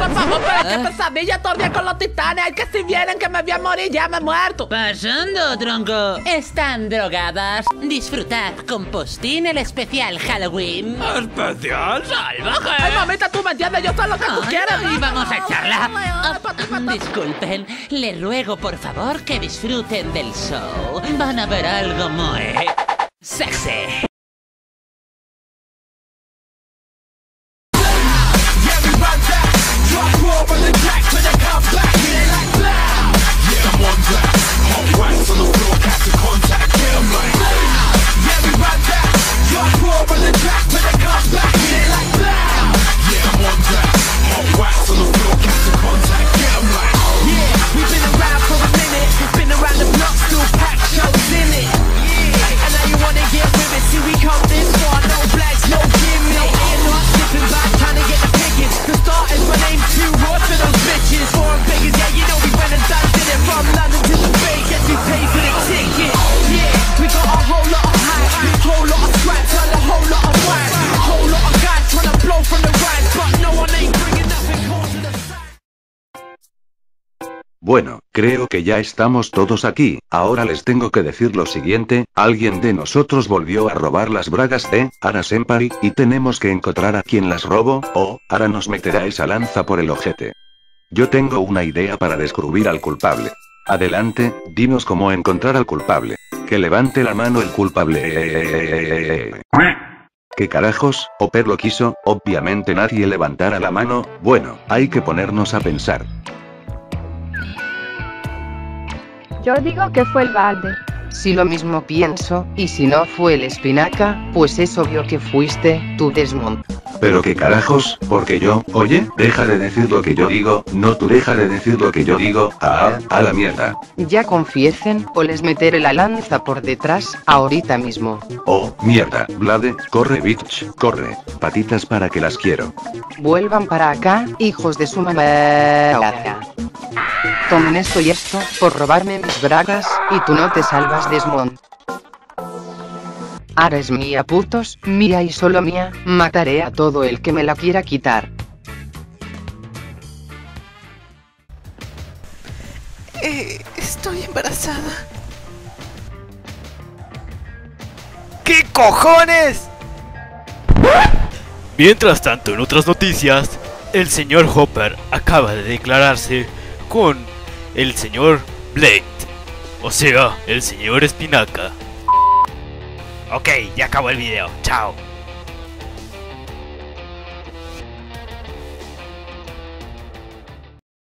Por favor, pero qué pesadilla el día con los titanes. Ay, que si vienen que me voy a morir, ya me he muerto. Pasando, tronco. Están drogadas. Disfrutad con Postín el especial Halloween. Especial salvaje. Ay, mamita, tú me entiendes, yo soy lo que tú Ay, quieres. ay, vamos a echarla. Disculpen, les ruego por favor que disfruten del show. Van a ver algo muy sexy. Bueno, creo que ya estamos todos aquí, ahora les tengo que decir lo siguiente, alguien de nosotros volvió a robar las bragas de Ara Senpai, y tenemos que encontrar a quien las robó, o, Ara nos meterá esa lanza por el ojete. Yo tengo una idea para descubrir al culpable. Adelante, dinos cómo encontrar al culpable. Que levante la mano el culpable. ¿Qué carajos? Oper lo quiso, obviamente nadie levantara la mano, bueno, hay que ponernos a pensar. Yo digo que fue el balde. Si lo mismo pienso, y si no fue el espinaca, pues es obvio que fuiste, tú Desmond. Pero qué carajos, porque yo, oye, deja de decir lo que yo digo, no tú deja de decir lo que yo digo, ah, a la mierda. Ya confiesen, o les meteré la lanza por detrás, ahorita mismo. Oh, mierda, Blade, corre bitch, corre, patitas para que las quiero. Vuelvan para acá, hijos de su mamá. Tomen esto y esto, por robarme mis bragas, y tú no te salvas Desmond. Ahora es mía putos, mía y solo mía, mataré a todo el que me la quiera quitar. Eh, estoy embarazada. ¿Qué cojones? Mientras tanto, en otras noticias, el señor Hopper acaba de declararse con el señor Blade. O sea, el señor Espinaca. Ok, ya acabó el video. Chao.